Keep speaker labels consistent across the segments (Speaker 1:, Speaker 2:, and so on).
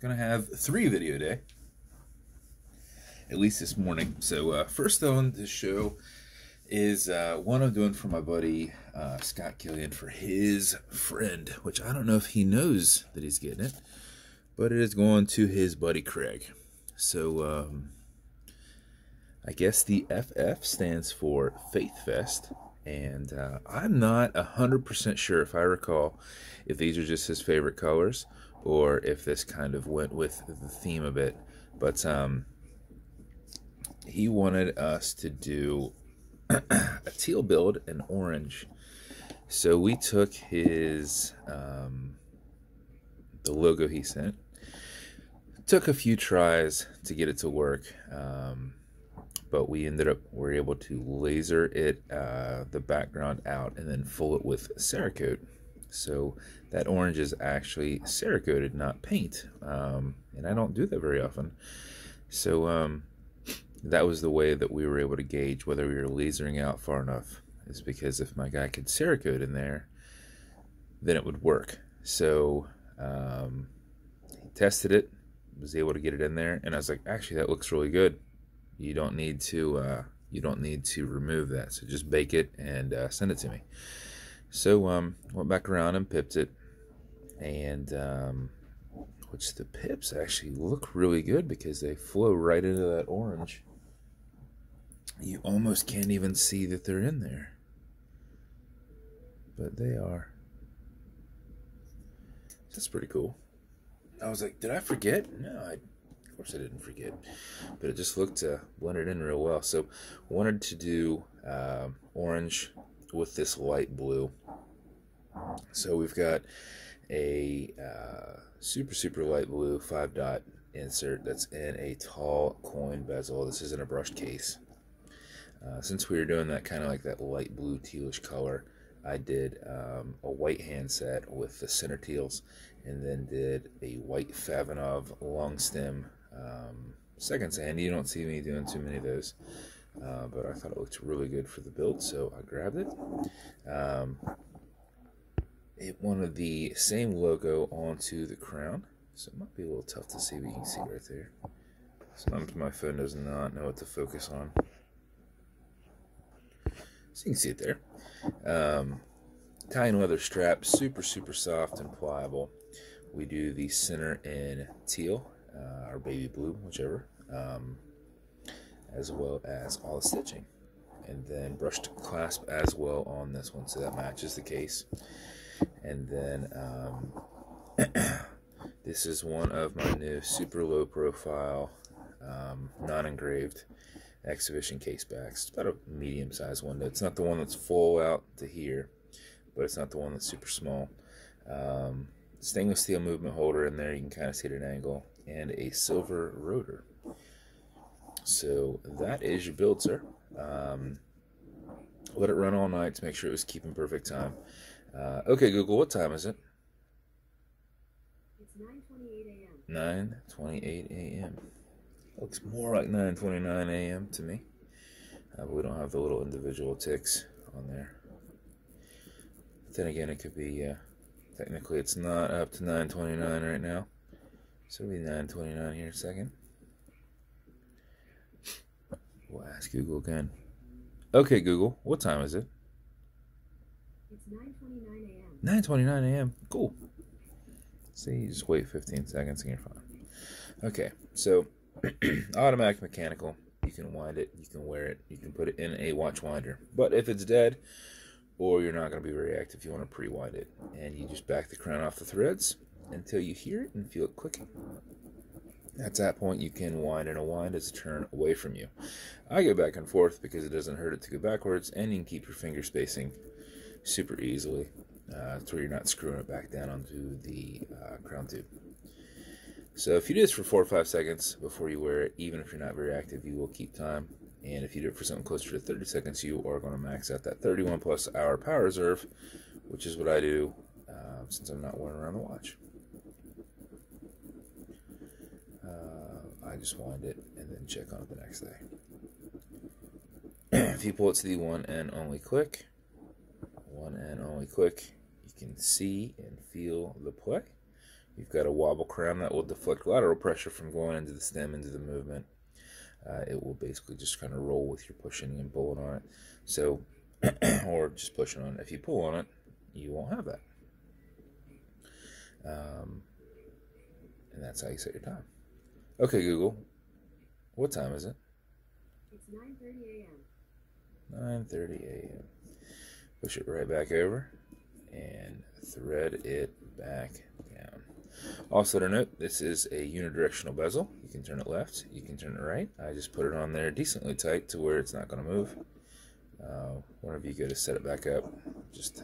Speaker 1: Gonna have three video day, at least this morning. So, uh, first on the show is uh, one I'm doing for my buddy uh, Scott Killian for his friend, which I don't know if he knows that he's getting it, but it is going to his buddy Craig. So, um, I guess the FF stands for Faith Fest and uh, I'm not a hundred percent sure if I recall if these are just his favorite colors or if this kind of went with the theme a bit. But um, he wanted us to do a teal build in orange, so we took his um, the logo he sent. Took a few tries to get it to work. Um, but we ended up we are able to laser it uh, the background out and then full it with Cerakote. So that orange is actually Cerakoted, not paint, um, and I don't do that very often. So um, that was the way that we were able to gauge whether we were lasering out far enough. Is because if my guy could Cerakote in there, then it would work. So um, he tested it, was able to get it in there, and I was like, actually, that looks really good you don't need to uh, you don't need to remove that so just bake it and uh, send it to me so um, went back around and pipped it. And um, which the pips actually look really good because they flow right into that orange. You almost can't even see that they're in there. But they are. That's pretty cool. I was like did I forget? No I of course I didn't forget, but it just looked uh, blended in real well. So wanted to do uh, orange with this light blue. So we've got a uh, super, super light blue 5 dot insert that's in a tall coin bezel. This isn't a brushed case. Uh, since we were doing that kind of like that light blue tealish color, I did um, a white handset with the center teals and then did a white Favinov long stem um, seconds handy. You don't see me doing too many of those. Uh, but I thought it looked really good for the build, so I grabbed it. Um, it wanted the same logo onto the crown, so it might be a little tough to see, but you can see right there. Sometimes my phone does not know what to focus on. So you can see it there. Um, Italian leather strap, super, super soft and pliable. We do the center in teal uh, or baby blue, whichever, um, as well as all the stitching. And then brushed clasp as well on this one, so that matches the case. And then um, this is one of my new super low profile, um, non engraved exhibition case backs. It's about a medium sized one. It's not the one that's full out to here, but it's not the one that's super small. Um, stainless steel movement holder in there. You can kind of see it at an angle and a silver rotor. So that is your build, sir. Um, let it run all night to make sure it was keeping perfect time. Uh, okay, Google, what time is it?
Speaker 2: It's 9.28 a.m.
Speaker 1: 9.28 a.m. Looks more like 9.29 a.m. to me. Uh, but we don't have the little individual ticks on there. But then again, it could be, uh, technically it's not up to 9.29 right now. So it'll be 929 here in a second. We'll ask Google again. Okay, Google, what time is it?
Speaker 2: It's 9.29 a.m.
Speaker 1: 9.29 a.m. Cool. See, you just wait 15 seconds and you're fine. Okay, so automatic mechanical. You can wind it, you can wear it, you can put it in a watch winder. But if it's dead, or you're not going to be very active, you want to pre-wind it. And you just back the crown off the threads, until you hear it and feel it clicking. At that point, you can wind and a wind as a turn away from you. I go back and forth because it doesn't hurt it to go backwards, and you can keep your finger spacing super easily uh, to where you're not screwing it back down onto the uh, crown tube. So if you do this for four or five seconds before you wear it, even if you're not very active, you will keep time. And if you do it for something closer to 30 seconds, you are going to max out that 31 plus hour power reserve, which is what I do uh, since I'm not wearing around the watch. I just wind it and then check on it the next day. if you pull it to the one and only click, click, you can see and feel the play. You've got a wobble crown that will deflect lateral pressure from going into the stem into the movement. Uh, it will basically just kind of roll with your pushing and pulling on it. So, or just pushing on it. If you pull on it, you won't have that. Um, and that's how you set your time. Okay, Google, what time is it?
Speaker 2: It's 9:30 a.m.
Speaker 1: 9:30 a.m. Push it right back over and thread it back down. Also to note, this is a unidirectional bezel. You can turn it left, you can turn it right. I just put it on there decently tight to where it's not going to move. Uh, whenever you go to set it back up, just,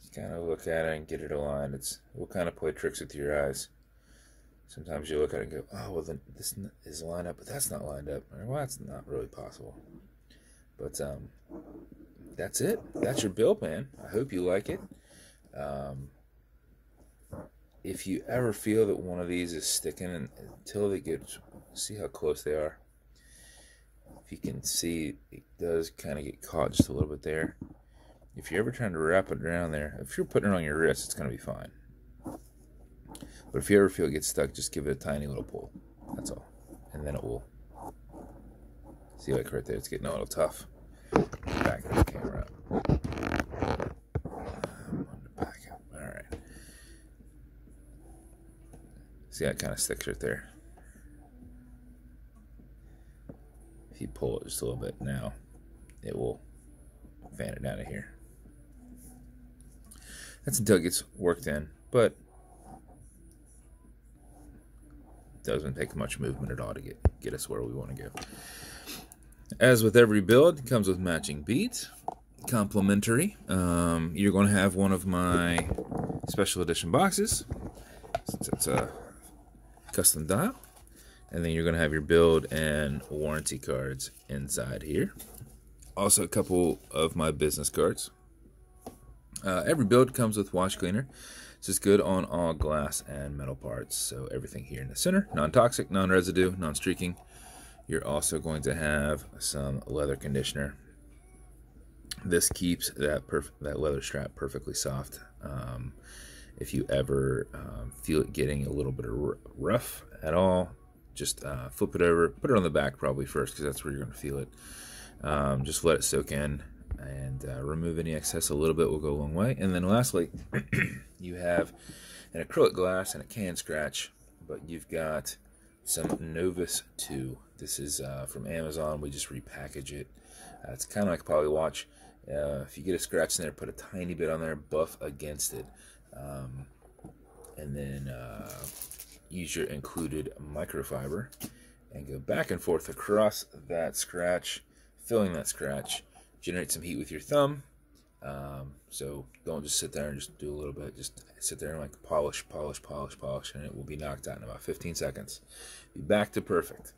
Speaker 1: just kind of look at it and get it aligned. It's we'll kind of play tricks with your eyes. Sometimes you look at it and go, oh, well, then this is lined up, but that's not lined up. Or, well, that's not really possible. But um, that's it. That's your build, man. I hope you like it. Um, if you ever feel that one of these is sticking and, until they get, see how close they are. If you can see, it does kind of get caught just a little bit there. If you're ever trying to wrap it around there, if you're putting it on your wrist, it's going to be fine. But if you ever feel it gets stuck, just give it a tiny little pull. That's all. And then it will. See, like right there, it's getting a little tough. Back the camera up. Back up. All right. See, that kind of sticks right there. If you pull it just a little bit now, it will fan it out of here. That's until it gets worked in, but doesn't take much movement at all to get, get us where we want to go. As with every build, comes with matching beads, complimentary. Um, you're going to have one of my special edition boxes, since it's a custom dial. And then you're going to have your build and warranty cards inside here. Also, a couple of my business cards. Uh, every build comes with wash cleaner. This is good on all glass and metal parts. So everything here in the center, non-toxic, non-residue, non-streaking. You're also going to have some leather conditioner. This keeps that that leather strap perfectly soft. Um, if you ever um, feel it getting a little bit rough at all, just uh, flip it over, put it on the back probably first because that's where you're going to feel it. Um, just let it soak in and uh, remove any excess a little bit will go a long way. And then lastly, you have an acrylic glass and a can scratch, but you've got some Novus 2. This is uh, from Amazon. We just repackage it. Uh, it's kind of like a poly watch. Uh, if you get a scratch in there, put a tiny bit on there, buff against it. Um, and then uh, use your included microfiber and go back and forth across that scratch, filling that scratch generate some heat with your thumb. Um, so don't just sit there and just do a little bit. Just sit there and like polish, polish, polish, polish, and it will be knocked out in about 15 seconds. Be back to perfect.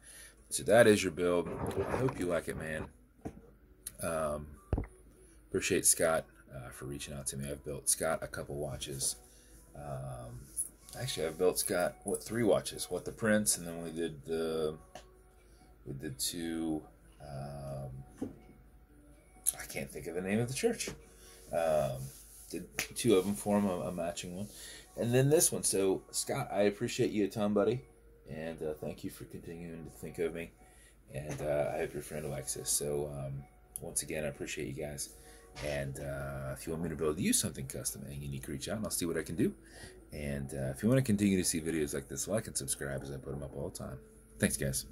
Speaker 1: So that is your build. I hope you like it, man. Um, appreciate Scott uh, for reaching out to me. I've built Scott a couple watches. Um, actually, I've built Scott what three watches? What the Prince, and then we did the we did two. Um, I can't think of the name of the church. Um, did two of them form a, a, matching one, and then this one. So Scott, I appreciate you a ton, buddy, and uh, thank you for continuing to think of me. And uh, I hope your friend Alexis. So um, once again, I appreciate you guys. And uh, if you want me to build you something custom and unique, reach out and I'll see what I can do. And uh, if you want to continue to see videos like this, like and subscribe as I put them up all the time. Thanks, guys.